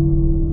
you.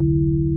you